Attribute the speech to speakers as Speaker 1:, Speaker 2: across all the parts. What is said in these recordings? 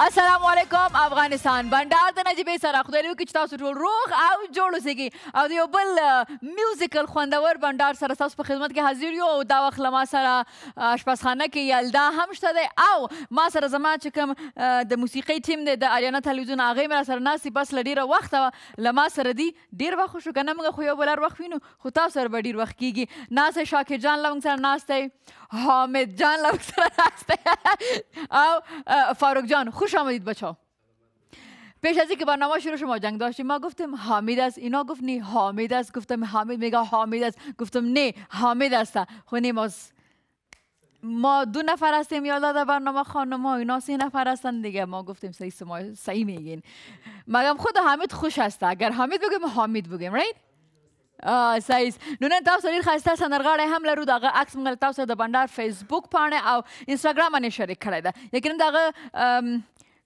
Speaker 1: السلام علیکم افغانستان بندار د نجیبې سره خدای دې وکړي چې تاسو ټول روغ او جوړ اوسئ او د یو بل میوزیکل خوندور بندار سره تاسو په خدمت کې حاضر یو او دا وخت له ما سره اشپزخانه کې یلدا هم شته دی او ما سره زما چې کوم د موسیقۍ ټیم دی د اریانا تلویزیون هغې مې سره ناستي بس له ډېره وخته له ما سره دي ډېر وخت شو که نه موږ خو یو بل هر وخت وینو خو تاسو سره ډېر وخت کېږي ناست شاکر جان موږ سره ناست دی حامد جان ناست دی او فاروق جان خوش آمدید بچه پیش از اینکه برنامه شروع شما جنگ داشتیم ما گفتیم حامد است. اینا گفت نه حامد است. گفتم حامد میگه حامد است. گفتم نه حامد است. خو ما ما دو نفر هستیم یا در برنامه خانم ها اینا سه نفر هستن دیگه. ما گفتیم صحیح صحیح میگین. مگم خود حامد خوش هست. اگر حامد بگیم حامد بگیم رایت صحیح نو نن تاسو ډیر خسته سندرغاړی هم لرو. دغه عکس موږ تاسو د بندر فیسبوک پاڼه او انستګرام باندې شریک کړی ده. یقینا دغه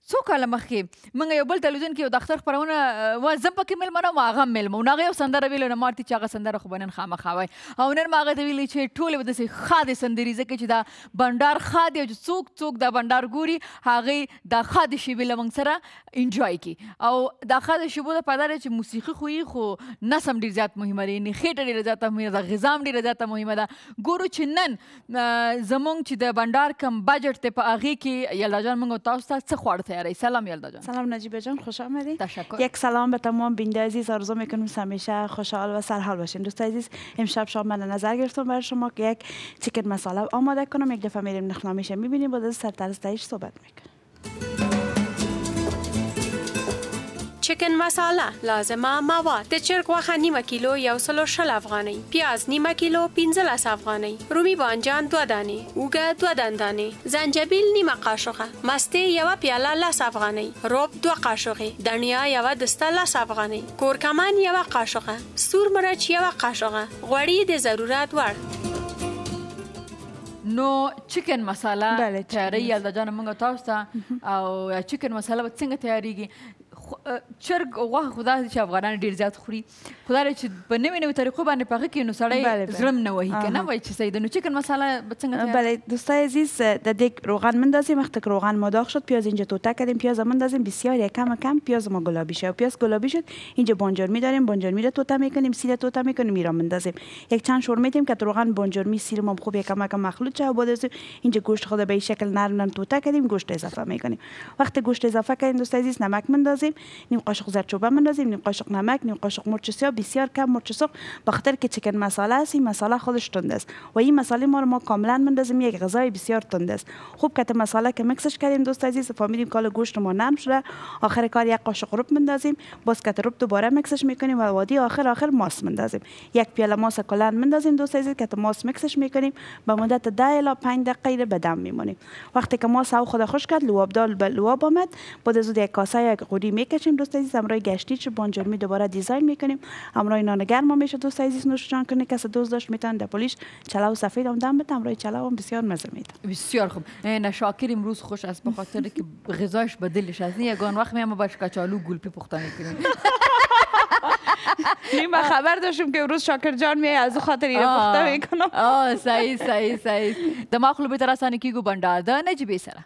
Speaker 1: څو کاله مخکې موږ یو بل تلویزیون کې یو د اختر خپرونه و زه پکې مېلمه نه وم هغه هم مېلمه و هغه یو سندره ویلې نو ما ورته چې هغه سندره خو به نن خامخا وایي او نن ما هغه ته ویلي چې ټولې به داسې ښادې سندرې ځکه چې دا بنډار دی او څوک څوک دا بنډار ګوري هغې دا ښادې شیبې له موږ سره انجوای کړي او دا ښادې شیبو دپاره دا چې موسیقي خو خو نسم ډېر زیات مهمه دی یعنې خېټه ډېره زیاته مهمه ده غذا هم ډېره زیاته مهمه ده ګورو چې نن زموږ چې د بنډار کم بجټ دی په هغې کې یلدا جان موږ تاسو ته څه خواړه تیاروي سلام یلدا جان.
Speaker 2: سلام نجیبه جان خوش آمدید
Speaker 1: تشکر.
Speaker 2: یک سلام به تمام بینده عزیز آرزو می‌کنم همیشه خوشحال و سرحال باشین دوست عزیز امشب شام من نظر گرفتم برای شما که یک چیکن مساله آماده کنم. یک دفعه میریم نخنامیشه می‌بینیم بعد از سر ترستایش صحبت می‌کنیم.
Speaker 3: چکن مساله لازمه مواد د چرګ غوښه نیمه کیلو یو سلو شل افغانۍ پیاز نیمه کیلو 15 افغانۍ رومي بانجان دو دانې اوګه دو دندانې زنجبیل نیمه قاشقه مستې یو پیاله لاس افغانۍ روب دو قاشقه دنیا یو دسته لاس افغانۍ کورکمن یو قاشقه سور مرچ یو قاشقه غوړي د ضرورت وړ
Speaker 1: نو چکن مساله تیاری یلدا جان موږ تاسو ته او چکن مساله به څنګه تیاریږي چرګ غوښه خدا چې افغانان ډیر زیات خوري. خدا چې په نوې نوې طریقو باندې پخې کې نو سړی زړم نه وهي کنه وای چې سید نو چکن مساله څنګه
Speaker 2: بله. دوستای عزیز در دیگ روغن مندازیم وقتی که روغن ماداغ شد. پیاز اینجا توته کردیم پیاز مندازیم بسیار کم کم پیاز ما گلابی شد پیاز گلابی شد. اینجا بانجرمی داریم. بانجرمی رو توته می‌کنیم سیر توته می‌کنیم میرا مندازیم یک چند شور میدیم که روغن بانجرمی سیر ما خوب کم کم مخلوط شه بعد از اینجا گوشت خود به شکل نرم نرم توته کردیم گوشت اضافه می‌کنیم. وقتی گوشت اضافه کردیم دوست عزیز نمک مندازیم نیم قاشق زردچوبه مندازیم نیم قاشق نمک نیم قاشق مرچ سیاه بسیار کم مرچ سرخ. بخاطر که چکن مساله است این مساله خودش تند است. و این مساله ما رو ما کاملا مندازیم یک غذای بسیار تند است. خوب که مساله که مکسش کردیم دوست عزیز فهمیدیم کال گوشت ما نرم شده. آخر کار یک قاشق رب مندازیم باز که رب دوباره مکسش می‌کنیم و وادی آخر آخر ماس مندازیم یک پیاله ماس کلان مندازیم دوست عزیز که ماس مکسش می‌کنیم. به مدت 10 الی 5 دقیقه به دم میمونیم. وقتی که ماس او خود خوش کرد لواب دال به لواب آمد. بعد از یک کاسه یک قوری می‌کشیم دوست عزیز امرای گشتی چه بانجرمی دوباره دیزاین می‌کنیم. امرای نان گرم میشه دوست عزیز نوش جان کنه کس دوز داشت میتن در پولیش چلاو سفید هم دم بده. چلاو هم بسیار مزه میده.
Speaker 1: بسیار خوب. نه شاکر امروز خوش است به خاطر که غذاش به دلش از یگان وقت میام باش کچالو گلپی پخته می‌کنیم
Speaker 2: ما خبر داشتم که امروز شاکر جان می از خاطر اینو پخته می‌کنم.
Speaker 1: آه صحیح صحیح صحیح دماغ لو به طرح سانی کیگو بندار. ده نجیبی سره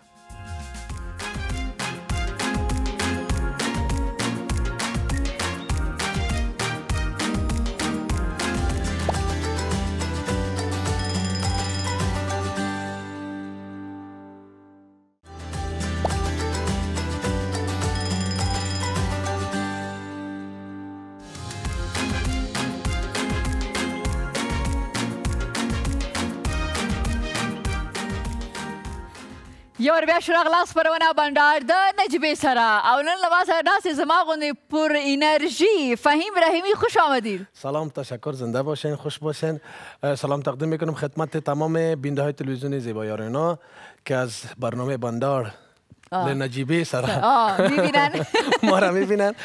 Speaker 1: ور بیا شروع غلاس پرونه بندار د نجیبې سره او نن لباس ناس زما غوندې پر انرژی فهیم رحیمی خوش آمدید
Speaker 4: سلام تشکر زنده باشین خوش باشین سلام تقدیم می‌کنم خدمت تمام بینده های تلویزیون زیبایارینا که از برنامه بندار نجیبه سره
Speaker 1: می‌بینن
Speaker 4: ما را می‌بینن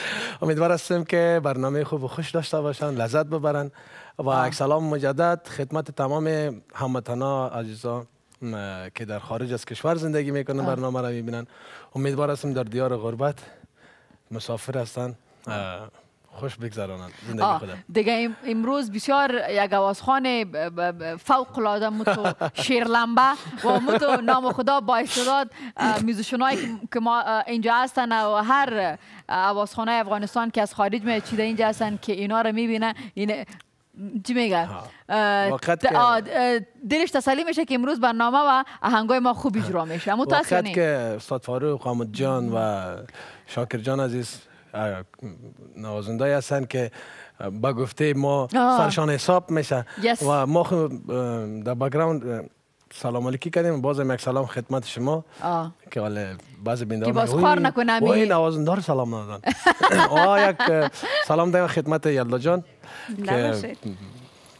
Speaker 4: امیدوار هستیم که برنامه خوب و خوش داشته باشن لذت ببرن و سلام مجدد خدمت تمام هموطنا عزیزان که در خارج از کشور زندگی می‌کنن برنامه را می‌بینن. امیدوار هستم در دیار غربت مسافر هستن. خوش بگذرانند زندگی خود
Speaker 1: دیگه ام- امروز بسیار یک ب- فوق العاده متو شیرلمبه و متو نام خدا با استعداد میوزیشنایی که ما اینجا هستن و هر آوازخانه افغانستان که از خارج می چیده اینجا هستن که اینا رو می‌بینه این چی میگه
Speaker 4: ها.
Speaker 1: اه،
Speaker 4: وقت که-
Speaker 1: دلش تسلی میشه که امروز برنامه و آهنگای ما خوب اجرا میشه متاسفانه
Speaker 4: وقت که استاد فاروق حامد جان و شاکر جان عزیز نوازنده هستند که به گفته ما. سرشان حساب میشه. و ما در بکگراند سلام علیکی کردیم. بازم یک سلام خدمت شما.
Speaker 1: آه.
Speaker 4: که ولی بعضی بینده
Speaker 1: که باز خوار نکنم
Speaker 4: این. نوازنده سلام ندادن. آه یک سلام دارم خدمت یلدا جان که.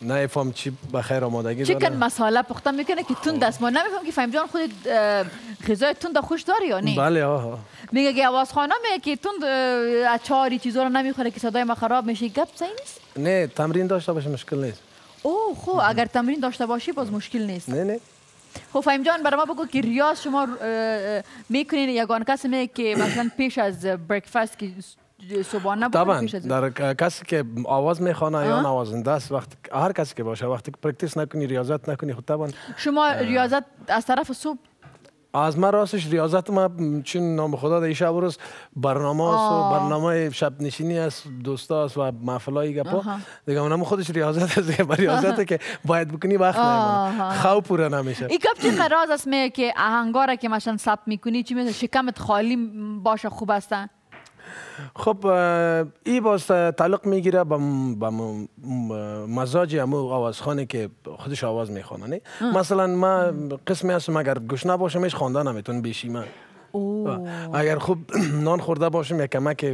Speaker 4: نه فهم چی بخیر آمادگی
Speaker 1: چیکن
Speaker 4: داره.
Speaker 1: مساله پخته می‌کنه که تند است ما نمیفهم که فهم جان خود غذای تند خوش داری یا نه
Speaker 4: بله آه
Speaker 1: میگه که آوازخانه میگه که اه، اچاری چیزا رو نمی‌خوره که صدای ما خراب میشه. گپ صحیح نیست؟
Speaker 4: نه تمرین داشته باشه مشکل نیست.
Speaker 1: اوه خب اگر تمرین داشته باشی باز مشکل نیست.
Speaker 4: نه نه.
Speaker 1: خب فهم جان برای ما بگو که ریاض شما می‌کنین یگان کسی که مثلا پیش از breakfast که صبحانه
Speaker 4: طبعا
Speaker 1: پیش از
Speaker 4: در کسی که آواز می‌خوانه یا. نوازنده است وقت هر کسی که باشه وقتی practice نکنی ریاضت نکنی خود طبعا
Speaker 1: شما ریاضت از طرف صبح
Speaker 4: از من راستش ریاضت ما چون نام خدا در شب و روز برنامه است و. برنامه شب نشینی است دوستا است و محفلای گپا. دیگه اونم خودش ریاضت است دیگه ریاضت که باید بکنی وقت. نمیمونه خواب پوره نمیشه
Speaker 1: این گپ چه راز است میگه که آهنگا که مثلا ثبت می‌کنی چی میشه شکمت خالی باشه خوب هستن
Speaker 4: خب ای باز تعلق می‌گیره به مزاج امو آوازخانی که خودش آواز می‌خوانه نه؟ مثلا ما قسمی هستم اگر گوش نباشم هیچ خوانده نمیتون بیشی من. اگر خوب نان خورده باشم یک کمک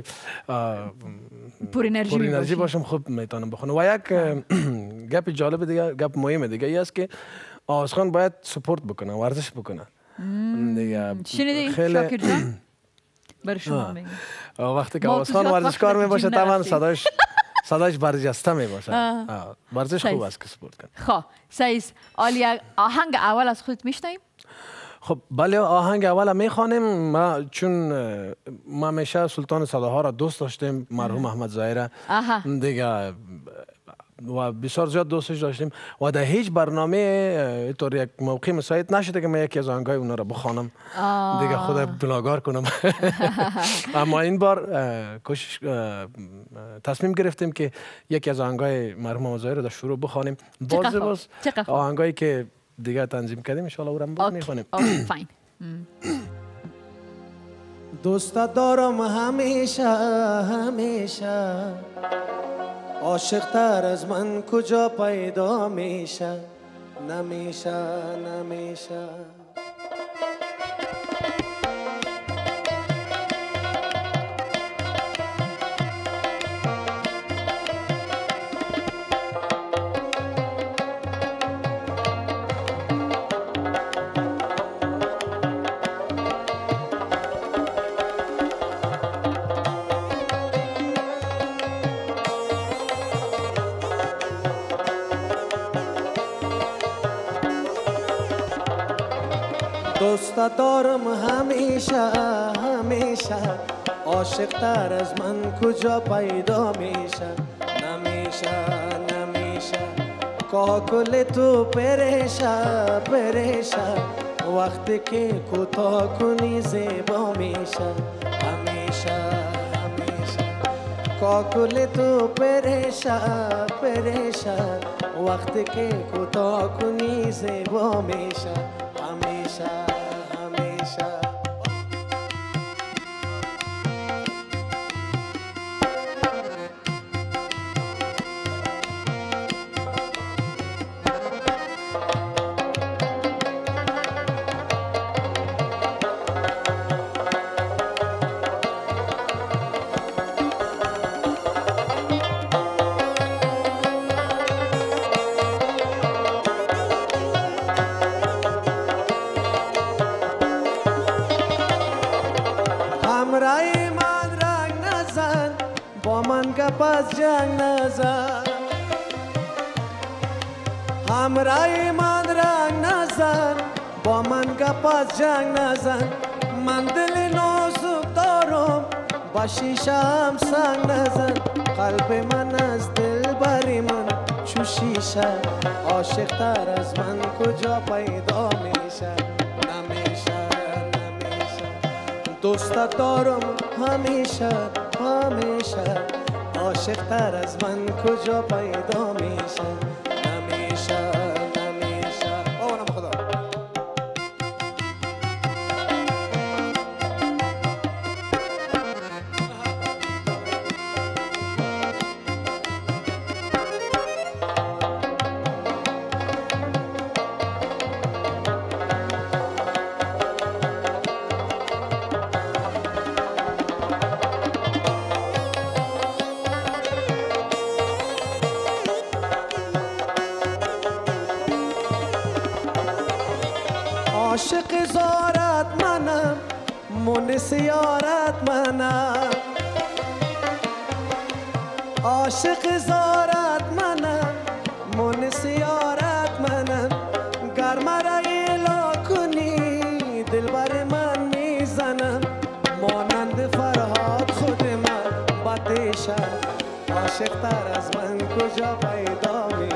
Speaker 1: پر انرژی
Speaker 4: پر انرژی. باشم خوب می‌تونم بخونم. و یک گپ جالب دیگه گپ مهم دیگه ای است که آوازخوان باید سپورت بکنه ورزش بکنه. دیگه
Speaker 1: شنیدی شاکر جان؟ برای شما. میگم
Speaker 4: وقتی که
Speaker 1: زیاد
Speaker 4: ورزشکار
Speaker 1: وقت
Speaker 4: می باشه
Speaker 1: نرفتیم.
Speaker 4: صداش صداش برجسته می باشه. ورزش. خوب است که سپورت کنه
Speaker 1: خب سعیس عالی آهنگ اول از خودت میشنویم
Speaker 4: خب بله آهنگ اول می‌خوانیم ما چون ما همیشه سلطان صداها را دوست داشتیم مرحوم احمد زاهره
Speaker 1: آها.
Speaker 4: دیگه و بسیار زیاد دوستش داشتیم و در هیچ برنامه اینطور یک موقع مساعد نشده که من یکی از آهنگای اونا را بخوانم. دیگه خود بلاگار کنم اما این بار کوشش تصمیم گرفتیم که یکی از آهنگای مرحوم احمد زاهره را شروع بخوانیم باز. باز. آهنگایی که دیگه تنظیم کردیم ان شاء الله اورم باز. می‌خوانیم
Speaker 1: فاین
Speaker 5: دوست دارم همیشه همیشه عاشق تر از من کجا پیدا میشه؟ نمیشه نمیشه. دارم همیشه همیشه. عاشق تر از من کجا پیدا میشه؟ نمیشه نمیشه. کاکل تو پریشه پریشه وقتی که کوتاه کنی زیبا میشه. همیشه همیشه. کاکل تو پریشه پریشه وقتی که کوتاه کنی زیبا میشه. همیشه. از جنگ نزن همراه من رنگ نزن با من گپ از جنگ نزن من دل نازک دارم با شیشه هم سنگ نزن قلب من از دل بری من چو شیشه. عاشق تر از من کجا پیدا میشه؟ نمیشه نمیشه. دوست دارم همیشه همیشه. عاشق تر از من کجا پیدا میشه؟ مونس یارت منم. عاشق زارت منم. مونس یارت منم. گر مرا ایلا کنی دل بر من می‌زنم. مانند فرهاد خود من. باتیشه عاشق تر از من کجا پیدا میشه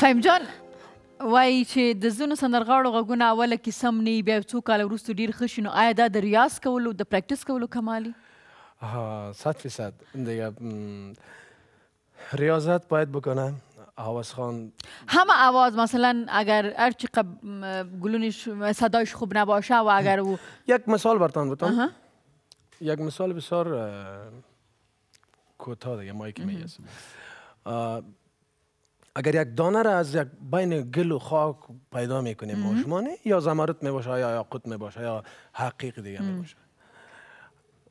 Speaker 1: فهیم جان وایي چې د ځینو سندرغاړو غږونه اوله کې سم نه بیا څو کاله وروسته ډېر ښه شي نو آیا دا د ریاض کولو د practice کولو کمال
Speaker 4: آها، صد فیصد. ریاضت باید بکنه. آواز خان
Speaker 1: همه آواز مثلا اگر هرچی قب... گلونش صدایش خوب نباشه و اگر او
Speaker 4: یک مثال برتان
Speaker 1: آها.
Speaker 4: یک مثال بسیار اه، کوتاه دیگه مایی که میگه اگر یک دانه را از یک بین گل و خاک پیدا می‌کنیم ما شمانه یا زمرد می‌باشه یا یاقوت می‌باشه یا حقیق دیگه می‌باشه.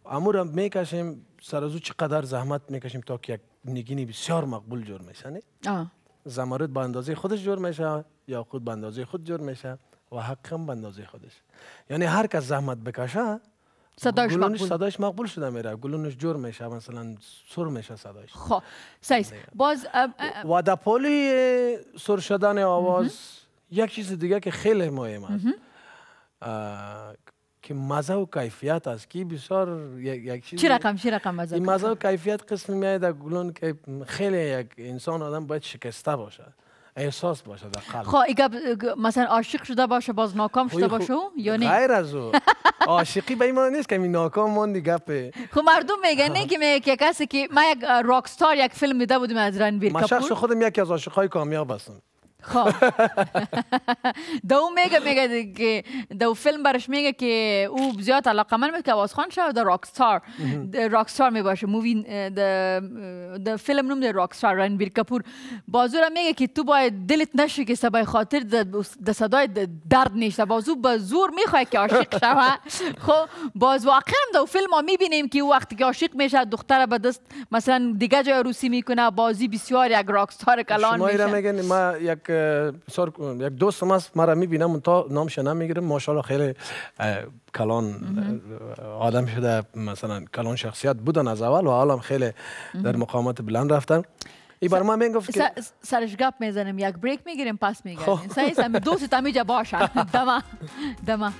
Speaker 4: امور را می‌کشیم سر از او چقدر زحمت می‌کشیم تا که یک نگینی بسیار مقبول جور میشه نه. زمرد به اندازه خودش جور میشه یاقوت به اندازه خود جور میشه و حق هم به اندازه خودش. یعنی هر کس زحمت بکشه گلونش
Speaker 1: مقبول.
Speaker 4: صدایش مقبول شده میره. گلونش جور میشه مثلا سر میشه صدایش
Speaker 1: خب صحیح باز اه، اه،
Speaker 4: و در پولی سر شدن آواز یک چیز دیگه که خیلی مهم است. که مزه و کیفیت است. که بسیار یک چیز
Speaker 1: چی رقم چی رقم
Speaker 4: این
Speaker 1: بزن
Speaker 4: مزه و کیفیت قسم میاد در گلون که خیلی یک انسان آدم باید شکسته باشه احساس باشه در قلب.
Speaker 1: خب اگه مثلا عاشق شده باشه باز ناکام شده
Speaker 4: خو-
Speaker 1: باشه یا نه؟
Speaker 4: غیر از او. عاشقی به این معنی نیست که می ناکام ماندی گپ.
Speaker 1: خب مردم میگن نه که میگه که کسی که من یک راک یک فیلم دیده بودیم از رنبیر
Speaker 4: من شخص
Speaker 1: کپور
Speaker 4: خودم یکی از عاشقای کامیاب هستم.
Speaker 1: خب دو میگه میگه که دو فیلم برش میگه که او زیاد علاقه من که آواز خوان شد در rockstar rockstar می باشه movie د فیلم نوم د rockstar رنبیر کپور بازو را میگه که تو باید دلت نشه که سبای خاطر د صدای درد نشته بازو به زور که عاشق شوه خب باز واقعا دو فیلم ها می‌بینیم که وقتی که عاشق میشه دختر به دست مثلا دیگه جای روسی می‌کنه بازی بسیار یک راک ستار کلان
Speaker 4: شما
Speaker 1: میشه
Speaker 4: میگن ما یک بسیار یک دوستم است مرا می‌بینم تا نامش نمی‌گیرم ماشاءالله خیلی کلان آدم شده مثلا کلان شخصیت بودن از اول و حالا خیلی در مقامات بلند رفتن. این بر ما می‌گفت که
Speaker 1: سرش گپ می‌زنیم یک بریک می‌گیریم پس میگردیم.
Speaker 4: خب.
Speaker 1: سعی دوست همیجا باشن. دما دما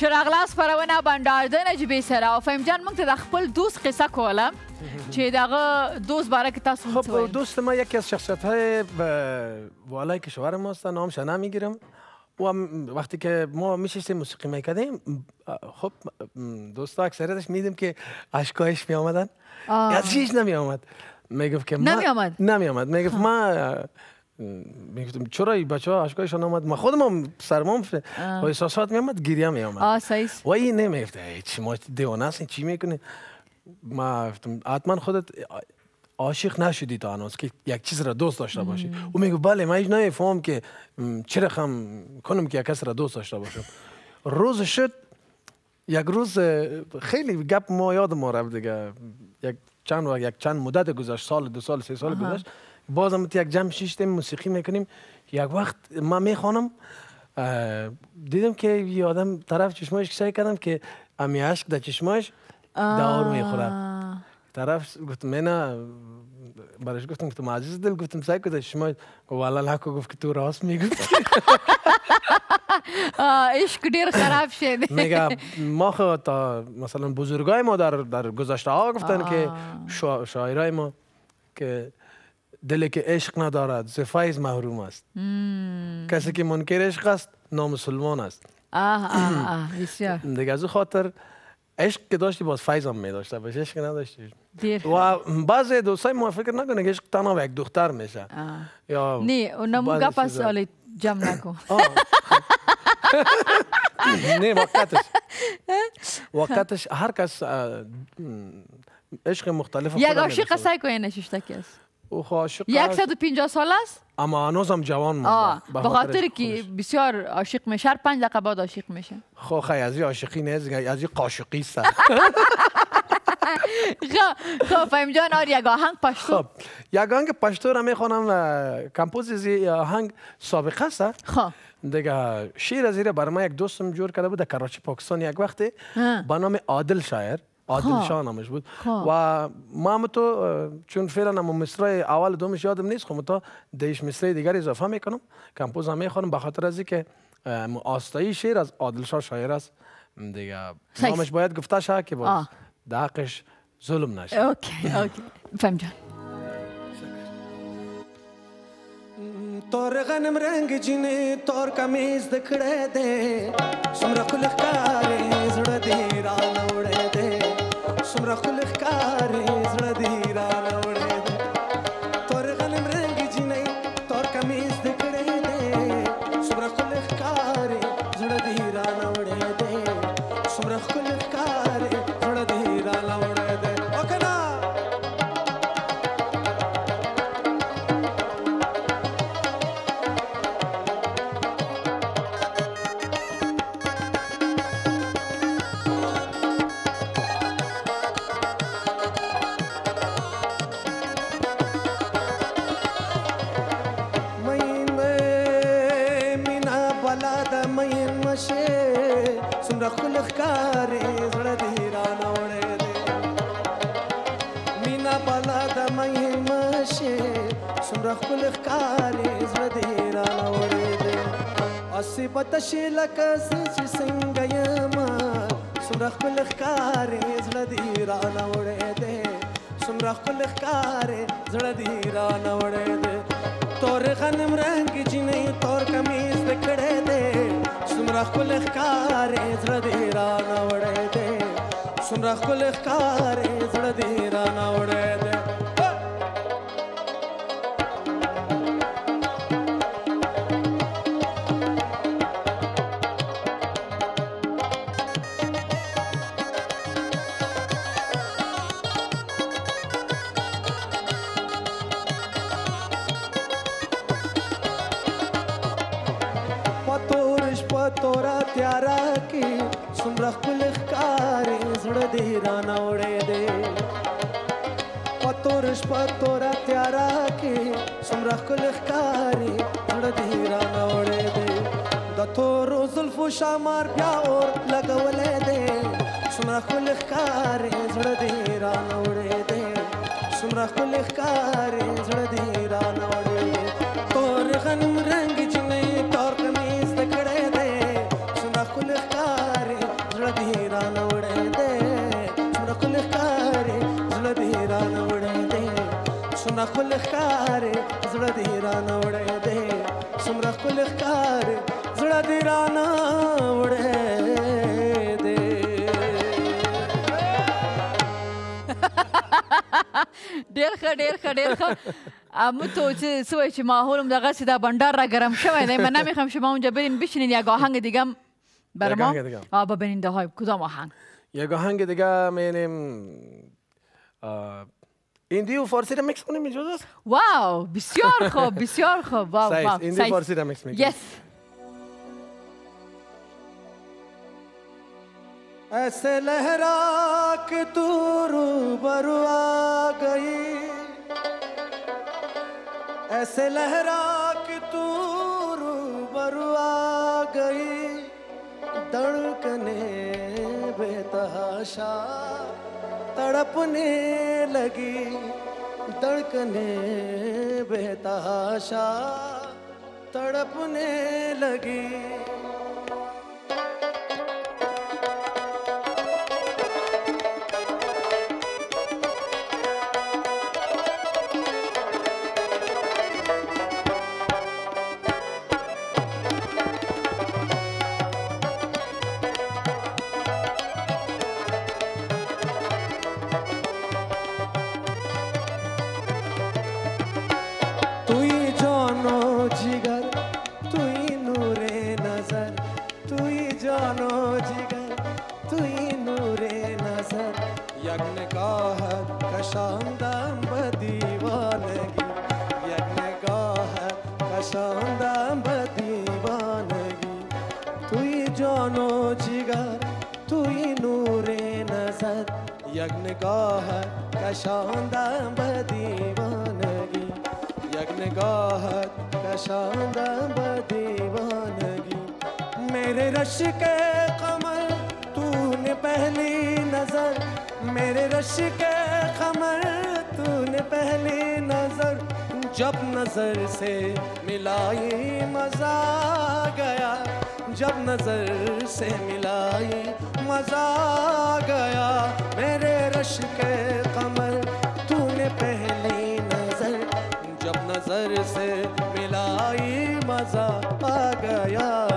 Speaker 1: شراغلاس پرونه بنداردن جبې سره او فهم جان موږ ته د خپل دوست قصه کوله چې دغه دوست باره که تاسو
Speaker 4: خب؟ دوست ما یکی از شخصیت های والای کشور ماست نامش نمی‌گیرم و م- وقتی که ما میشستیم موسیقی می‌کردیم خب دوستا اکثریتش میدیم که اشکایش می آمدن
Speaker 1: آه.
Speaker 4: از هیچ نمی آمد می‌گفت که ما-
Speaker 1: نمی آمد؟
Speaker 4: نمی آمد می‌گفت ما می‌گفتم چرا این بچه ها اشکایشان آمد ما خودم هم سرمام و احساسات می آمد گریه می آمد
Speaker 1: آه صحیح است.
Speaker 4: و این نمی‌گفت ای چی ما دیوانه هستین چی می‌کنی ما گفتم حتما خودت عاشق نشدی تا هنوز که یک چیز را دوست داشته باشی او میگه بله من هیچ نمیفهم که چرا خم کنم که یک کس را دوست داشته باشم روز شد یک روز خیلی گپ ما یاد ما رفت دیگه یک چند وقت یک چند مدت گذشت سال دو سال سه سال گذشت بازم یک جمع شیشتیم موسیقی می‌کنیم. یک وقت من می‌خوانم دیدم که یه آدم طرف چشمایش کشای کردم که امی عشق در چشمایش دار می‌خوره. طرف گفت نه برش گفتم گفتم عزیز دل گفتم سعی کن شما والا حق گفت که تو راست می‌گفت
Speaker 1: عشق ډیر خراب شد.
Speaker 4: میگه ما خو تا مثلا بزرگای ما در در گذشته ها گفتن که شا- شاعرای ما که دلی که عشق ندارد ز فیض محروم است. کسی که منکر عشق است نامسلمان است.
Speaker 1: آه آه آه بسیار.
Speaker 4: دیگه از خاطر عشق که داشتی باز فیض هم می داشته باشه عشق نداشتی. و بعضی دوستای ما فکر نکنه که عشق تنها یک دختر میشه. یا
Speaker 1: نه
Speaker 4: بعضی
Speaker 1: گپ. حالا جمع نکن.
Speaker 4: نه وقتش. وقتش هر کس عشق مختلف
Speaker 1: یک عاشق. سعی کنین نششتکی است
Speaker 4: او عاشق است،
Speaker 1: 150 سال است؟
Speaker 4: اما هنوزم جوان مونده
Speaker 1: به خاطر که. بسیار عاشق میشه هر پنج دقیقه بعد عاشق میشه.
Speaker 4: خو خی از عاشقی نیست از قاشقی است.
Speaker 1: خب خب فهم جان آر یک آهنگ پشتو.
Speaker 4: خب یک آهنگ پشتو را می‌خوانم کمپوز از آهنگ سابقه است.
Speaker 1: خب.
Speaker 4: دیگه شیر از برای ما یک دوستم جور کرده بود در کراچی پاکستان یک وقتی. با نام عادل شاعر. عادل
Speaker 1: خب.
Speaker 4: شاه نامش بود.
Speaker 1: خب.
Speaker 4: و ما هم تو چون فعلا هم مصرای اول دومش یادم نیست خب تو دیش مصرای دیگر اضافه می‌کنم. کمپوز هم می‌خوانم به خاطر از اه، آستایی شعر از عادل شاه شاعر است. دیگه. نامش باید گفته شه که باز حقش ظلم نشه.
Speaker 1: okay okay. فهیم جان.
Speaker 5: تور غنم رنگ جینې تور کمیز د کړه دې سمره ښکارې سمره خل وتشي لکه زه چې څنګه یم څومره خپل ښکارې زړه دې رانه وړی دی څومره خپل ښکارې زړه دې رانه وړی دی تور غنم رنګ جینۍ تور کمیز دې کړی دی څومره خپل ښکارې زړه دې رانه وړی دی څومره خپل ښکارې زړه دې رانه وړی دی تیارا کې څومره خپل ښکارې زړه دې را نوړې دې د تورو زلفو شامار بیا اور لګولې دې څومره خپل ښکارې زړه دې را نوړې دې څومره خپل ښکارې زړه دې را نوړې تور غنم رنگ خپل ښکارې زړه دې را نوړې دې څومره خپل ښکارې زړه
Speaker 4: دی رانه وړې دی.
Speaker 1: ډیر ښه ډیر ښه ډیر ښه. امو تو چې سوی چې ماحول هم دغه سي دا بندر را گرم شوی دی. من نمیخوام شما اونجا برین بشینین یک آهنگ دیگه بر ما. آه ببینین ده های کدام آهنگ
Speaker 6: یک آهنگ دیگه می‌بینیم Hindi u forsi remix
Speaker 1: unim il-ġużus? Wow, bisjor xob, bisjor
Speaker 6: xob,
Speaker 1: wow,
Speaker 6: wow. Hindi forsi remix mix.
Speaker 1: Yes.
Speaker 4: ऐसे लहरा के तू रूबरू आ गई ऐसे लहरा के तू रूबरू आ गई धड़कने बेतहाशा तड़पने लगी धड़कने बेतहाशा तड़पने लगी। जब नज़र से मिलाई, मज़ा गया मेरे रश के कमर। तूने पहली नज़र, जब नज़र से मिलाई, मज़ा आ गया।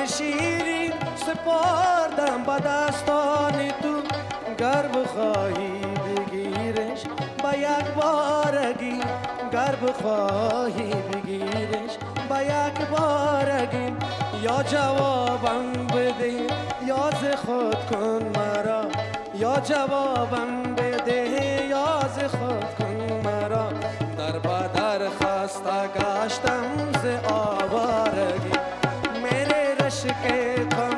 Speaker 4: جان شیرین سپردم به دستان تو گر بخواهی بگیرش به یک بارگی گر بخواهی بگیرش به یک بارگی یا جوابم بده یا ز خود کن مرا یا جوابم بده یا ز خود کن مرا در بدر خسته گشتم
Speaker 1: के तो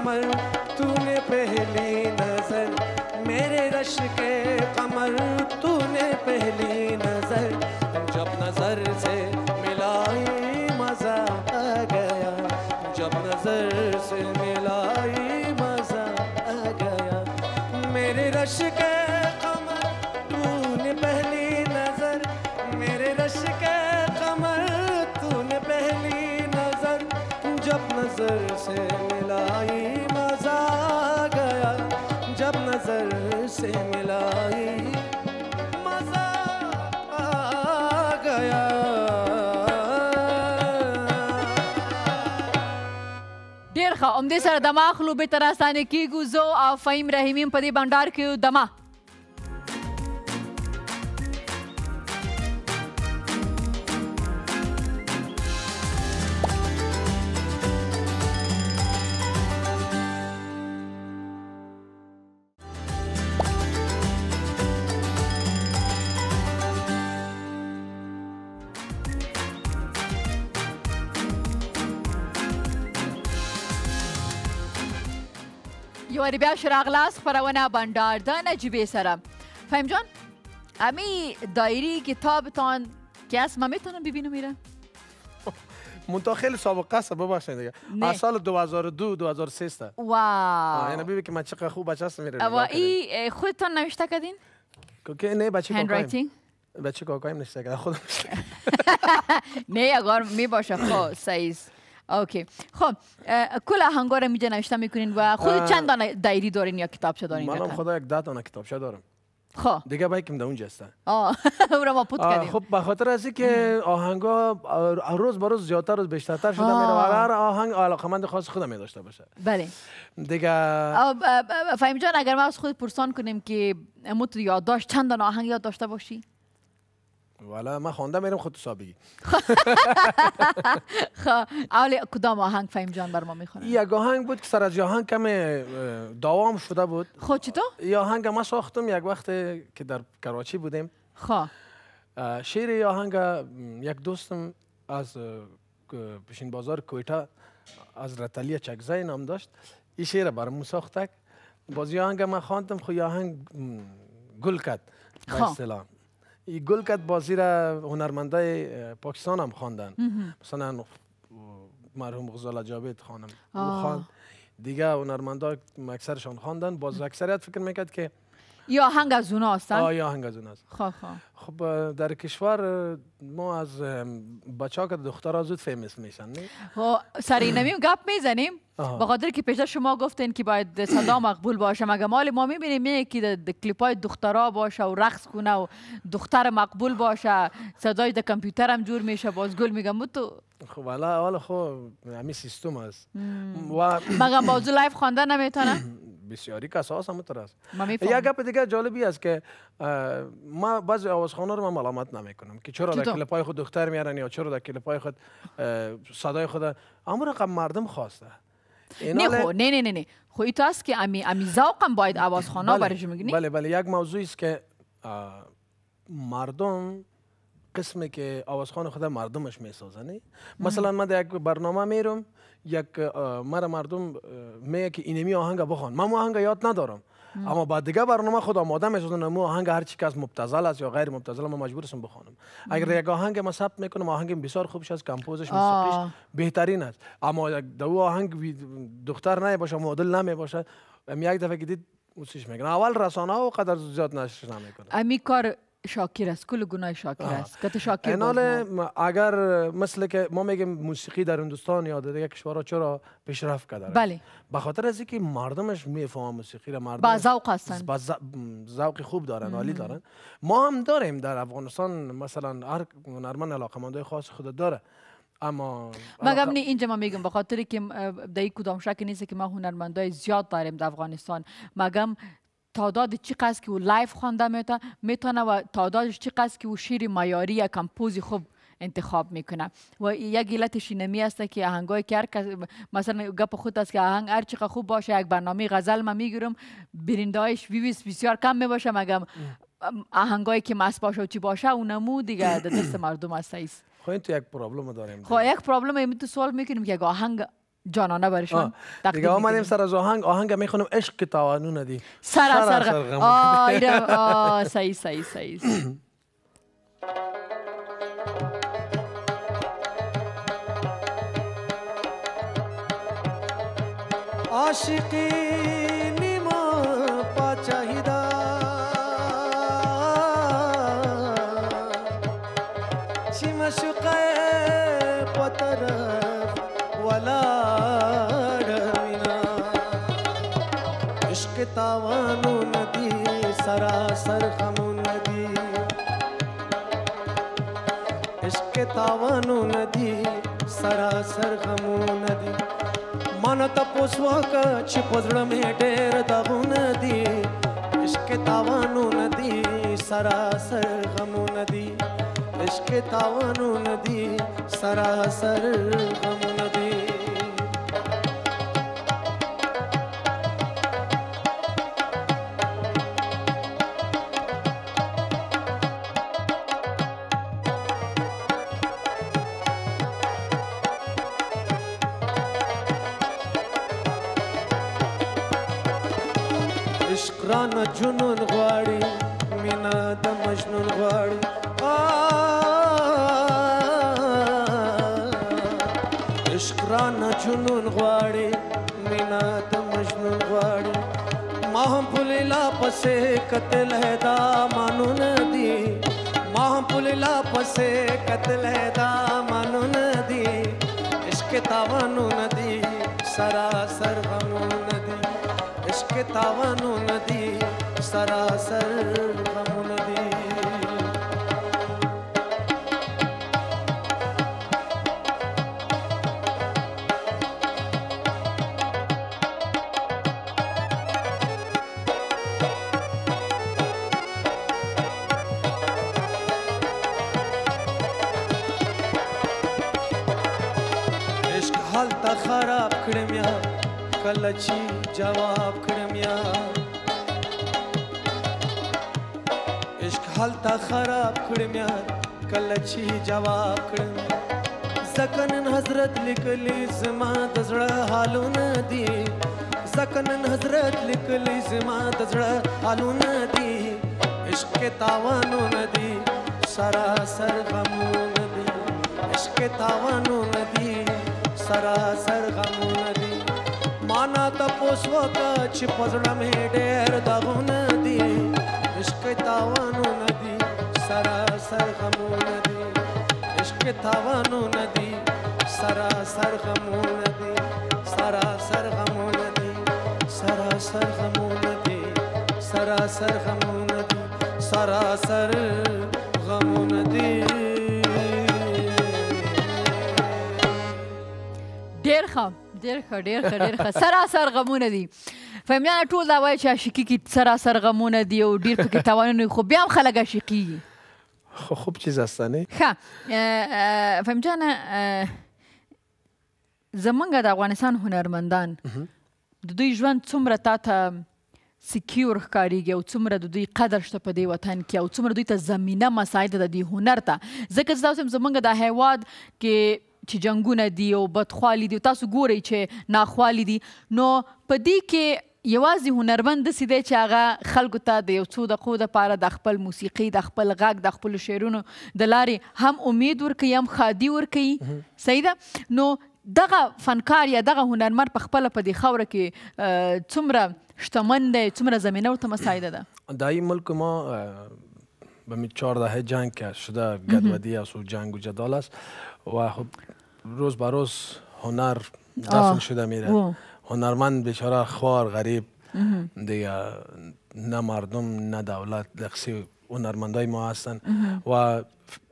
Speaker 1: همدې سره دما خلوبې ته راستانه کیږو زه او فهیم رحیمیم په دې بانډار کې دما یو بیا ښه راغلاست خپرونه بنډار د نجیبه سره فهیم جان امی diary کتابتان که است من می‌تونم ببینم میره
Speaker 4: منتها خیلی سابقه است ببخشید دیگه.
Speaker 1: نه.
Speaker 4: از سال 2002 2003 است.
Speaker 1: wow.
Speaker 4: یعنی ببین که من چقدر خوب بچه هستم میره
Speaker 1: و ای خودتان نوشته کردین؟
Speaker 4: که نه بچه
Speaker 1: handwriting
Speaker 4: بچه کاکایم نشته کرده خودم کردم.
Speaker 1: نه اگر می باشه خب سایز اوکی. خب کل آهنگا رو میجا نوشته می‌کنین و خود. چند دانه دایری دارین یا کتابچه دارین؟
Speaker 4: منم؟ خدا یک ده تا کتابچه دارم.
Speaker 1: خب.
Speaker 4: دیگه بایکم در اونجا است
Speaker 1: آه او رو ما پوت کردیم.
Speaker 4: خب به خاطر از که آهنگا آه، روز به روز زیادتر و بیشترتر شده میره و. هر آهنگ علاقمند خاص خودم می داشته باشه.
Speaker 1: بله.
Speaker 4: دیگه
Speaker 1: فهیم جان اگر ما از خود پرسان کنیم که تو یادداشت چند دانه آهنگ یاد داشته باشی؟
Speaker 4: والا من خوانده میرم خود تو سابقی
Speaker 1: خب اول کدام آهنگ فهیم جان بر ما می‌خونه
Speaker 4: یک آهنگ بود که سر از آهنگ کم دوام شده بود.
Speaker 1: خود چطور
Speaker 4: یه آهنگ ما ساختم یک وقت که در کراچی بودیم.
Speaker 1: خب.
Speaker 4: شعر یه آهنگ یک دوستم از پیشین بازار کویتا از رتلی چکزای نام داشت. این شعر برامون ساختک باز آهنگ من خواندم خو یه آهنگ گل کرد. به
Speaker 1: خب.
Speaker 4: اصطلاح این گل کرد بازی را هنرمندای اه، پاکستان هم خواندن مثلا مرحوم غزال جاوید خانم او. خواند. دیگه هنرمندا اکثرشان خواندن. باز اکثریت فکر می‌کرد که
Speaker 1: یا آهنگ از اونا هستن؟
Speaker 4: آه یه آهنگ از اون است
Speaker 1: خب خب.
Speaker 4: خب در کشور ما از بچه ها که دخترها زود فیمس میشن نه؟
Speaker 1: سری نمیم گپ می‌زنیم. به خاطر که پیشتر شما گفتین که باید صدا مقبول باشه. مگه مال ما می‌بینیم د- د کلیپ های دخترها باشه و رقص کنه و دختر مقبول باشه. صدای د کامپیوتر هم جور میشه باز گل میگم تو
Speaker 4: خب حالا حالا خب همین سیستم است و
Speaker 1: مگه موضوع live خوانده نمی‌تونه
Speaker 4: بسیاری کساس هم است.
Speaker 1: ما
Speaker 4: یک گپ دیگه جالبی است که ما بعضی آوازخوانا رو من ملامت نمی‌کنم که چرا در
Speaker 1: چطور؟
Speaker 4: کلیپ های خود دختر میارن یا چرا در کلیپ های خود صدای خود. اما رقم مردم خواسته.
Speaker 1: نه خو نه نه نه نه. خو ایتو است که امی امی ذوقم باید آواز خوانا
Speaker 4: بله،
Speaker 1: میگنی
Speaker 4: بله بله. یک موضوعی است که مردم قسمی که آوازخوان خود مردمش می‌سازن مثلا من در یک برنامه میرم یک مرا مردم میگه که اینمی آهنگ بخوان. من آهنگ یاد ندارم. اما بعد دیگه برنامه خود آماده می‌سازن مو آهنگ هر چی که از مبتذل است یا غیر مبتذل من مجبور هستم بخوانم اگر یک آهنگ ما ثبت می‌کنم آهنگ بسیار خوبش است کمپوزش. موسیقیش بهترین است. اما یک دو آهنگ دختر نه باشه مدل نمی باشه یک دفعه که دید موسیقیش اول رسانه ها قدر زیاد نشر نمی‌کنه.
Speaker 1: امی کار شاکر است. کل گناه شاکر. است. که تو شاکر ما.
Speaker 4: اگر مثل که ما میگیم موسیقی در هندوستان یا دیگه کشورها چرا پیشرفت کرده
Speaker 1: بله.
Speaker 4: به خاطر از اینکه مردمش می‌فهمن موسیقی را مردم
Speaker 1: با ذوق هستن.
Speaker 4: با ذوق خوب دارن عالی دارن. ما هم داریم در افغانستان مثلا هر هنرمند علاقمندای خاص خود داره. اما
Speaker 1: مگم نه اینجا ما میگم به خاطر که در کدام شک نیست که ما هنرمندای زیاد داریم در افغانستان. مگم تعداد چقدر که او live خوانده می‌تونه می‌تونه و تعدادش چقدر که او شعر معیاری یا کمپوزی خوب انتخاب می‌کنه. و یک علتش اینمی است که آهنگای که هر کس مثلا گپ خود است که آهنگ هر چقدر خوب باشه یک برنامه غزل ما می‌گیرم بیننده‌هایش views بسیار کم می‌باشه مگم آهنگایی که مست باشه و چی باشه اونمو دیگه در دست مردم است.
Speaker 4: خب این تو یک پرابلم داریم
Speaker 1: خب یک پرابلم تو سوال می‌کنیم که آهنگ جانانه برشان.
Speaker 4: دیگه آمدیم. سر از آهنگ. آهنگ می‌خونم. عشق که تاوانو ندی
Speaker 1: سر
Speaker 4: سر
Speaker 1: سر
Speaker 4: سر غم.
Speaker 1: آه صحیح صحیح صحیح
Speaker 5: عاشقی که تاوانو ندی سراسر غمو ندی مانا تا پوسواکا چی پزڑا میں ڈیر داغو ندی عشق تاوانو ندی سراسر غمو ندی عشق تاوانو ندی سراسر غمو جنون غواړي مینا د مجنون غواړي عشق رانه جنون غواړي مینا د مجنون غواړي ما هم پلیلا پسې قتل ہے دا مانون دی ما هم پلیلا پسې قتل ہے دا مانون دی عشق تاوانو ندی سراسر غمون دی عشق تاوانو ندی سراسر غمون دی عشق حالت خراب کړم یا کله چې جواب کړم یا عشق حالت خراب کړم یا کله چې جواب کړم زکنن حضرت لیکلی زما د زړه حالونه دي زکنن حضرت لیکلی زما د زړه حالونه دي عشق تاوانو ندي سراسر غمونه دي عشق تاوانو ندي سراسر غمونه دي مانا تپوس وکا چې پزړه مې ډېر دغونه دي عشق تاوانو ندي سراسر غمونه دي عشق تاوانو ندي سراسر غمونه دي سراسر غمونه دي سراسر غمونه دي سراسر غمونه دي سراسر غمونه دي
Speaker 1: ډیر ښه ډیر ښه ډیر ښه ډیر ښه. سراسر غمونه دي فهمیان ټول دا وایي چې عاشقي کې سراسر غمونه دي او ډیر پکې تاوانونه خو بیا هم خلک عاشقیږي
Speaker 4: خب خوب چیز هستنه
Speaker 1: ښه فهم جان زمونږ د افغانستان هنرمندان د دوی ژوند څومره تا ته سکیور ښکاریږي او څومره د دوی قدر شته په دې وطن کې او څومره دوی ته زمینه مساعد ده د دې هنر ته ځکه چې تاسو زمونږ د هیواد کې چې جنگونه دي او بدخوالي دي تاسو ګورئ چې ناخوالي دي نو په دې کې یوازې هنرمند داسې دی چې هغه خلکو ته د یو څو دقیقو دپاره د خپل موسیقي د خپل غږ د خپلو شعرونو د لارې هم امید ورکوي هم ښادي ورکوي. صحیح ده؟ نو دغه فنکار یا دغه هنرمند په خپله په دې خاوره کې څومره شتمن دی څومره زمینه ورته مساعده ده؟
Speaker 4: در این ملک ما به می چهار دهه جنگ که شده گدودی است و جنگ و جدال است. و خب روز به روز هنر دفن. شده میره. هنرمند بیچاره خوار غریب. دیگه نه مردم نه دولت دقسی هنرمندای ما هستن. و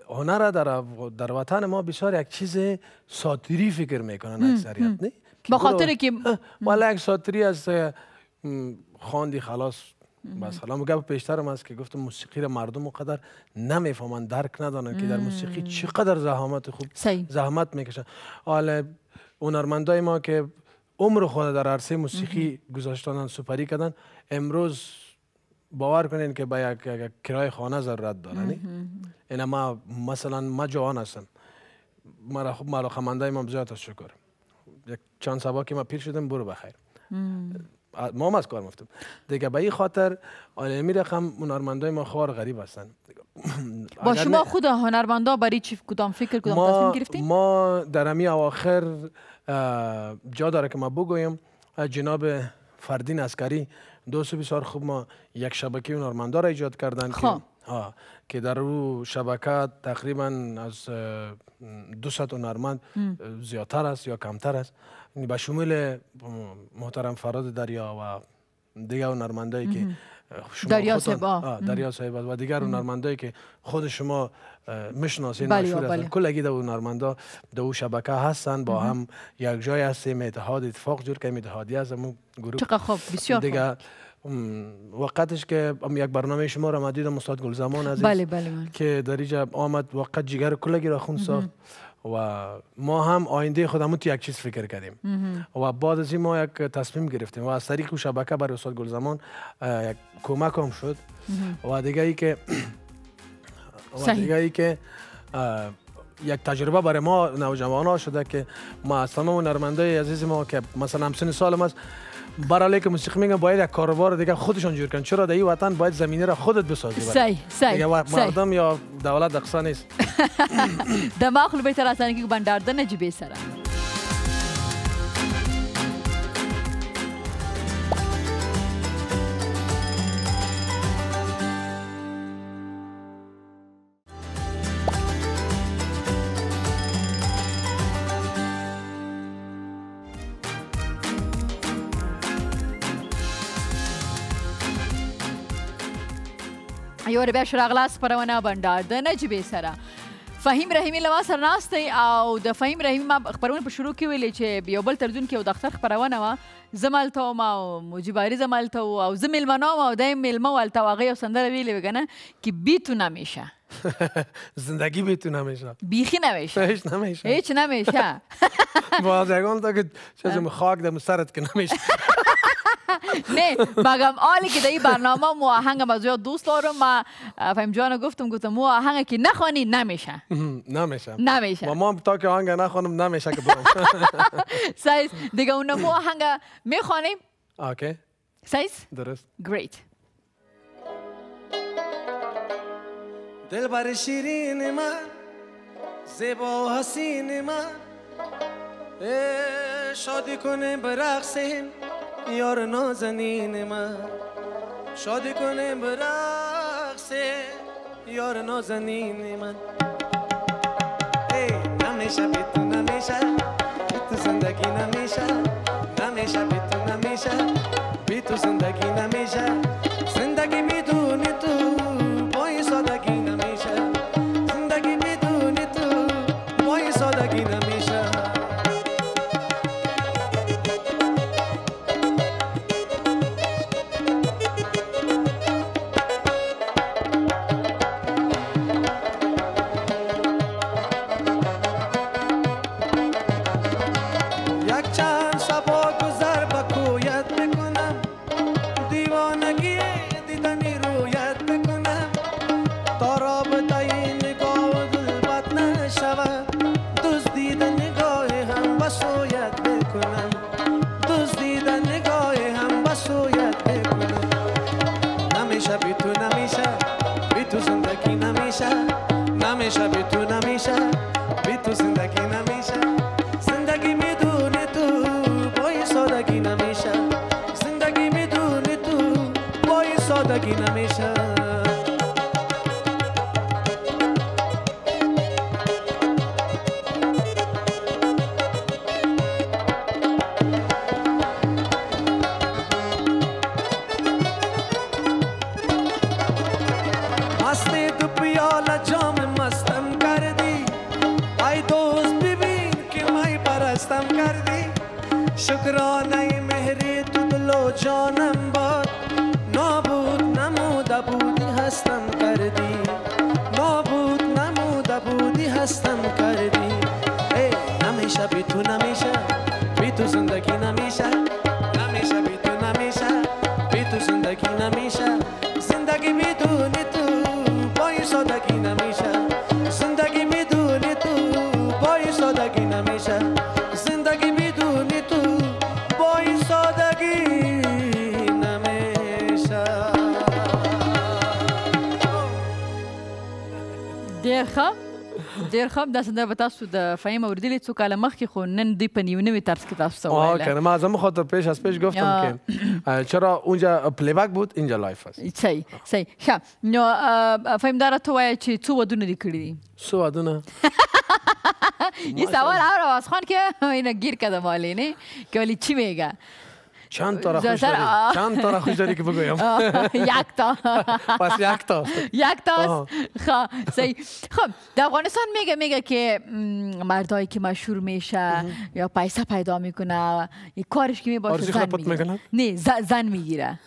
Speaker 4: هنر در, در وطن ما بسیار یک چیز ساتیری فکر می‌کنن اکثریت نه؟ برو-
Speaker 1: خاطر که
Speaker 4: والا یک ساتری از خواندی خلاص. بس. حالا گپ پیشترم است که گفتم موسیقی را مردم قدر نمی‌فهمن درک ندارن که در موسیقی چقدر زحمت خوب. زحمت می‌کشن. حالا هنرمندای ما که عمر خود در عرصه موسیقی گذاشتن سپری کردن. امروز باور کنین که به یک, کرای خانه ضرورت دارن این ما مثلا ما جوان هستم. مرا خوب مرا خمنده ما بزیاد از شکر. یک چند سبا که ما پیر شدم برو بخیر ما از کار مفتم دیگه به این خاطر عالمی رقم هنرمندای ما خوار غریب هستن.
Speaker 1: با شما خود هنرمندا برای چی کدام فکر کدام تصمیم گرفتین؟
Speaker 4: ما در امی اواخر جا داره که ما بگویم جناب فردین اسکری دوست بسیار خوب ما یک شبکه هنرمندا را ایجاد کردن
Speaker 1: خب.
Speaker 4: که آه، که در او شبکه تقریبا از اه، دو ست هنرمند اه، زیادتر است یا کمتر است. یعنی به شمول محترم فراد دریا و دیگر هنرمندایی که شما
Speaker 1: دریا صاحب،
Speaker 4: دریا و دیگر هنرمندایی که خود شما اه، می‌شناسین
Speaker 1: بله،
Speaker 4: مشهور
Speaker 1: بله.
Speaker 4: کلگی در هنرمندا در او شبکه هستن با هم یک جای هستیم. اتحاد اتفاق جور که اتحادی از همون گروه
Speaker 1: چقدر خوب بسیار
Speaker 4: دیگه م، وقتش که یک برنامه شما را مدید استاد گلزمان عزیز
Speaker 1: بله بله بله.
Speaker 4: که در اینجا آمد وقت جگر کلگی را خون ساخت. و ما هم آینده خودمون تو یک چیز فکر کردیم. و بعد از این ما یک تصمیم گرفتیم و از طریق شبکه برای استاد گلزمان یک کمک هم شد. و دیگه ای که و. دیگه ای که یک تجربه برای ما نوجوان ها شده که ما از تمام هنرمندای عزیز ما که مثلا همسن سالم است
Speaker 7: برای که موسیقی میگن باید یک کاروبار دیگه خودشان جور کن چرا؟ در این وطن باید زمینه را خودت بسازی.
Speaker 1: صحیح صحیح.
Speaker 7: مردم یا دولت اقصا نیست.
Speaker 1: دماغ خلو بهتر آسانی که بندار ده نجیبه سره. یو ربع شراغ لاس پرونه بندار د نجيبه سره. فهیم رحیمی له ما سره ناست دی او د فهیم رحیمی ما خبرونه په شروع کې ویلې چې یو بل ترجون کې یو د اختر خبرونه وه. زه مالته وم او مجیباري زه مالته و او زه میلمنه وم او دی میلمه و هلته و هغه یو سندره ویلې وه که نه؟ که بیتو نمیشه
Speaker 7: زندگی بیتون نمیشه
Speaker 1: بیخی نمیشه
Speaker 7: هیچ نمیشه
Speaker 1: هیچ نمیشه
Speaker 7: باز یکان تا که چیزم خاک در سرت که نمیشه
Speaker 1: نه مگم حالی که در این برنامه مو آهنگ از زیاد دوست دارم ما فهم جان گفتم گفتم مو آهنگ که نخوانی نمیشه.
Speaker 7: نمیشه.
Speaker 1: نمیشه.
Speaker 7: و ما تا که آهنگ نخوانم نمیشه که برم
Speaker 1: سایز دیگه اون مو آهنگ می‌خوانیم؟
Speaker 7: اوکی.
Speaker 1: سایز؟
Speaker 7: درست.
Speaker 1: Great.
Speaker 4: دل بر شیرین من زیبا و حسین من شادی کنه برقصیم. یار نازنین من. شادی کنه برقصیم یار نازنین من. ای نمیشه بی تو نمیشه. بی تو زندگی نمیشه. نمیشه بی تو نمیشه. بی تو زندگی نمیشه.
Speaker 1: ښه دا سندره به تاسو د فهیم اوریدلې څو کاله مخکې خو نن دوی په new نوي طرز کې تاسو ته
Speaker 7: آه
Speaker 1: ویله
Speaker 7: کنه من از همون خاطر پیش از پیش گفتم. که چرا اونجا playback بود؟ اینجا live است.
Speaker 1: صحیح صحیح. ښه. نو فهیم دا راته وایه چې څو ودونه دې کړي دي؟
Speaker 7: څو ودونه
Speaker 1: یه سوال هر آواز خان که اینا گیر کده مالی نه؟ که ولی چی میگه
Speaker 7: چند تا خوش. داری چند تا خوش داری که بگویم
Speaker 1: یک تا
Speaker 7: پس یک تا
Speaker 1: یک. تاست خب خب در افغانستان میگه میگه که مردایی که مشهور میشه یا پیسه پیدا می‌کنه کارش که می‌باشه زن می‌گیره؟ نه زن می‌گیره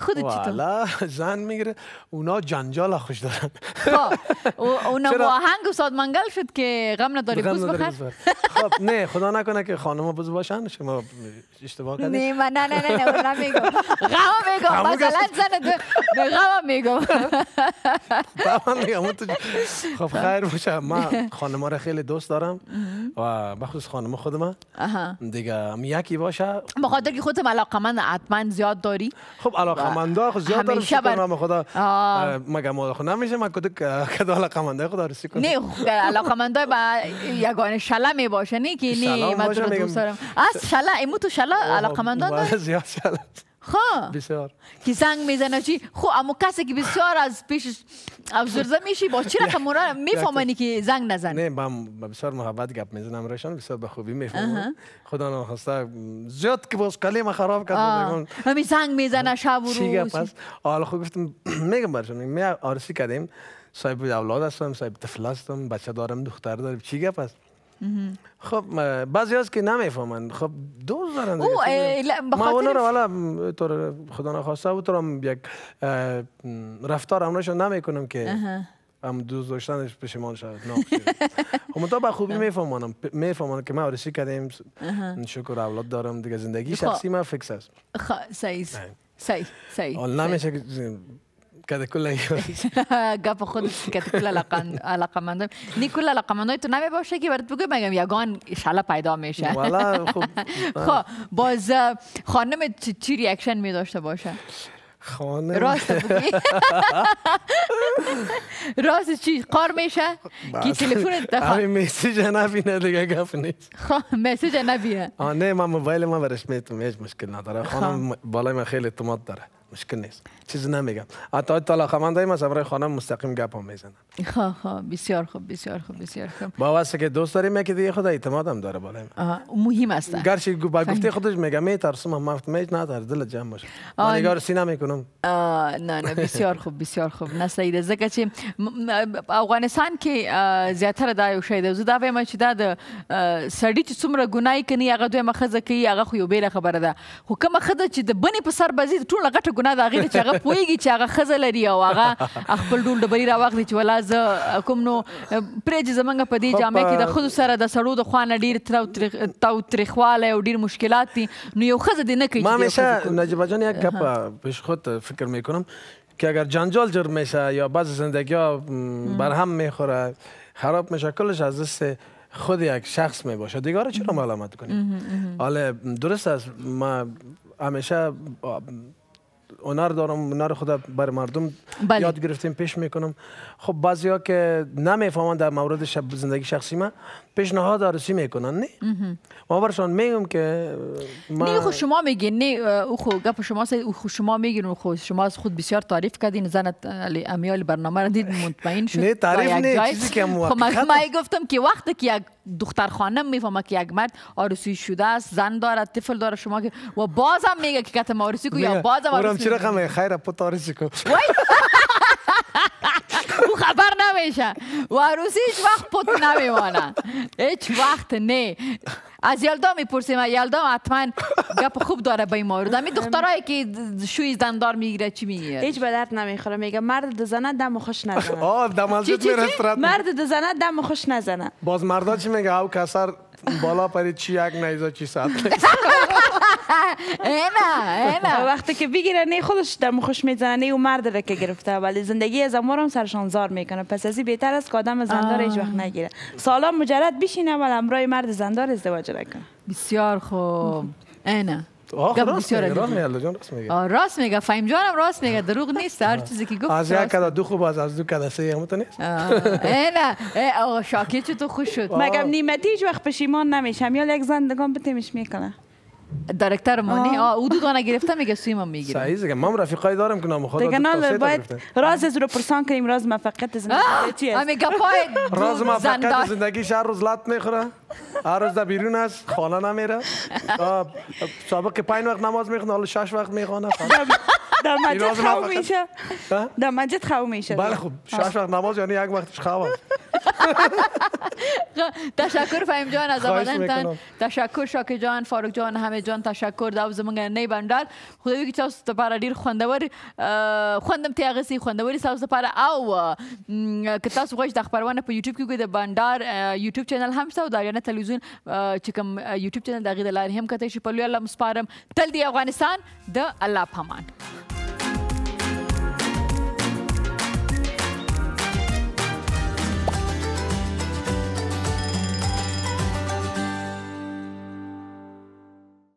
Speaker 1: خودت چطور
Speaker 7: والا زن می‌گیره. اونا جنجال خوش دارن.
Speaker 1: خب او- اونا؟ با آهنگ استاد منگل شد که غم نداری بوز بخر.
Speaker 7: خب نه خدا نکنه که خانم بز باشن شما اشتباه کردید.
Speaker 1: نه من نه نه نه نه اون نمیگم غم میگم مثلا. زن دو به غم میگم.
Speaker 7: میگم تو خب خیر باشه. من خانم را خیلی دوست دارم
Speaker 4: و بخصوص خانم خودم دیگه هم یکی باشه.
Speaker 1: بخاطر که خودت علاقمند حتما زیاد داری.
Speaker 4: خب علاقه خود زیاد
Speaker 1: همیشه
Speaker 4: شکر
Speaker 1: بر-
Speaker 4: نام خدا مگه ما خود نمیشه من کدو کدو منده خدا رسی کنم
Speaker 1: نه علاقمندای با یگانه شله می باشه نه که
Speaker 4: شله
Speaker 1: نه
Speaker 4: هم
Speaker 1: من تو دوست دارم از شله ایمو تو شله علاقمندان
Speaker 4: زیاد شده
Speaker 1: خب
Speaker 4: بسیار.
Speaker 1: که زنگ می‌زنه چی؟ خب اما کسی که بسیار از پیش افزرده میشی با چی رقم اونا میفهمانی که زنگ نزن
Speaker 4: نه من بسیار محبت گپ می‌زنم رایشان بسیار به خوبی می‌فهمم. خدا نخواسته زیاد که باز کلیم خراب کرد.
Speaker 1: همین زنگ می‌زنه شب و
Speaker 4: چی
Speaker 1: روز.
Speaker 4: گپ است حالا خود گفتم میگم برشون می آرسی کردیم. صاحب اولاد هستم صاحب طفل هستم بچه دارم دختر دارم. چی گپ است خب بعضی هست که نمی‌فهمن. خب دوست دارن.
Speaker 1: او،
Speaker 4: ما اونا رو والا طور خدا نخواسته او طور هم یک رفتار همونشون نمی‌کنم که هم دوست داشتنش پشیمان شد نه خب تا به خوبی میفهمانم میفهمانم که ما آرسی کردیم. شکر اولاد دارم. دیگه زندگی
Speaker 1: خب.
Speaker 4: شخصی من فکس است.
Speaker 1: خ- صحیح. صحیح صحیح
Speaker 4: حالا نمیشه کل
Speaker 1: گپ خود که کل علاقه منده نی کل علاقه منده تو نمی باشه که برات بگم مگم یگان شله پیدا میشه
Speaker 4: خب
Speaker 1: خب باز خانم چی- reaction می داشته باشه؟
Speaker 4: خانه
Speaker 1: راست بگی. راست چی؟ قار میشه؟ که تلفن
Speaker 4: همین message نبینه دیگه گپ نیست.
Speaker 1: خب message نبینه
Speaker 4: آه نه من موبایل ما برش می‌تونم هیچ مشکل نداره. خانم بالای من خیلی اعتماد داره. مشکل نیست چیزی نمیگم. حتی تا علاقمندای من برای خانم مستقیم گپ هم میزنم
Speaker 1: خب خب بسیار خوب بسیار خوب بسیار خوب.
Speaker 4: با واسه که دوست داریم که دیگه خدا اعتماد هم داره
Speaker 1: آها، مهم است.
Speaker 4: گرچه با گفته خودش میگه میترسم هم مفت میج نداره دل جمع باشه. من نگار سی نمیکنم
Speaker 1: آه، نه نه بسیار خوب بسیار خوب. نه سیده ځکه چې افغانستان کې زیاتره دا یو شی دی. زه دا وایم چې دا د سړي چې څومره ګناه کوي هغه دویمه ښځه کوي هغه خو یو بیله خبره ده. خو کومه ښځه چې د بنې په سر بځي ټوله غټه ګناه د هغې ده چې هغه پوهېږي چې هغه ښځه لري او هغه خپل ډول ډبري راواخلي چې ولا زه کوم نو پرېږدي زمونږ په دې جامع کې د ښځو سره د سړو د خوا نه ډېر ترو تریخ- تو تریخوالی او ډېر مشکلات دي. نو یو ښځه دې نه کوي ښځه
Speaker 4: همیشه
Speaker 1: کوي.
Speaker 4: نجیبه جان یک گپ پیش خود فکر میکنم که اگر جنجال جر میشه یا بعض زندگی ها بر هم میخوره خراب میشه کلش از دست خود یک شخص می باشه دیگه رو چرا ملامت کنیم؟ حالا درست است ما همیشه هنر دارم هنر خدا بر مردم
Speaker 1: بله.
Speaker 4: یاد گرفتیم پیش می‌کنم خب بعضی ها که نمی‌فهمن در مورد شب زندگی شخصی ما پیشنهاد عروسی می‌کنن نه ما برشان میگم که ما
Speaker 1: نه خو شما میگین نه او خو گپ شما سه او خو شما میگین او خو شما از خود بسیار تعریف کردین زنت علی امیال برنامه را دید مطمئن شد
Speaker 4: نه، تعریف نه،. چیزی که
Speaker 1: خب من. من گفتم که وقتی که یک دختر خانم می‌فهمه که یک مرد آرزوی شده است زن داره طفل داره شما که و بازم میگه که کتم آرزوی کو یا بازم
Speaker 4: چی رقم خیر پت آرزی کو
Speaker 1: او خبر نمیشه و عروسی هیچ وقت پت نمیمانه هیچ وقت نه از یلدا می‌پرسیم یلدا حتما گپ خوب داره به این مورد همین دخترایی که شوی زندار می‌گیره چی میگه
Speaker 2: هیچ به درد نمی‌خوره میگه مرد دزنه دم خوش نزنه
Speaker 4: آه
Speaker 1: چی؟
Speaker 4: رستوران
Speaker 2: مرد دزنه دم خوش نزنه
Speaker 4: باز مردا چی میگه او کسر بالا پرید چی یک نیزا چی ساعت
Speaker 1: اینا اینا
Speaker 2: وقتی که بگیره نه خودش دم خوش می‌زنه نه اون مرد را که گرفته ولی زندگی از امور هم سرشان زار می‌کنه پس ازی بهتر است که آدم زندار هیچ وقت نگیره سالا مجرد بشینه ولی امرای مرد زندار ازدواج نکنه
Speaker 1: بسیار خوب اینا گپ
Speaker 4: راست میگه راست جان راست میگه.
Speaker 1: آه، راست میگه فهم جانم راست میگه دروغ نیست هر چیزی که گفت
Speaker 4: از یک
Speaker 1: راست.
Speaker 4: کدا دو خوب از از دو کدا سه هم تو نیست
Speaker 1: ای، آقا شاکی چطور خوش شد.
Speaker 2: مگم نیمتی هیچ وقت پشیمان نمیشم یا یک زندگان بتیمش می‌کنه.
Speaker 1: دایرکتر مانی آه او دو دانه گرفته میگه سویم می‌گیره.
Speaker 4: صحیح دیگه من رفیقای دارم که نام خدا
Speaker 2: دیگه نه باید
Speaker 4: گرفته.
Speaker 2: راز از رو پرسان کنیم راز موفقیت زندگی چی است
Speaker 1: همین گپای
Speaker 4: راز ما فقط
Speaker 1: زندان.
Speaker 4: زندگیش هر روز لط می‌خوره. هر روز در بیرون است خانه نمیره. آه، سابق پنج وقت نماز می‌خونه حالا شش وقت می‌خونه.
Speaker 2: در مسجد
Speaker 4: راز
Speaker 2: خو
Speaker 4: موفقیت.
Speaker 2: میشه؟
Speaker 4: ها؟
Speaker 2: در مسجد خو میشه.
Speaker 4: بله خب شش وقت نماز یعنی یک وقتش خواب است.
Speaker 1: تشکر فهم جان از آمدنتان. تشکر شاکی جان فاروق جان همه جان تشکر دا زمونږ نه بندر خدای که تاسو لپاره ډیر خوندور خوندم تی هغه سي خوندوري تاسو لپاره او که تاسو غواړئ د خبرونه په یوټیوب کې وګورئ د بندر YouTube channel هم شته او د اریانا تلویزیون چې کوم YouTube channel د هغې د لارې هم کتلی شي په لوی الله مسپارم تل دی افغانستان د الله پامان